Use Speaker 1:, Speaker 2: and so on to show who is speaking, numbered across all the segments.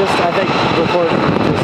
Speaker 1: just, I think, recording.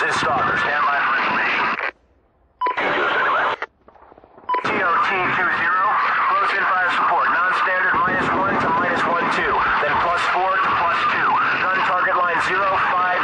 Speaker 1: This is Stalker. Stand by for information. TOT-20. Close in fire support. Non-standard minus one to minus one two. Then plus four to plus two. Gun target line zero five.